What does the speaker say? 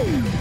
Woo!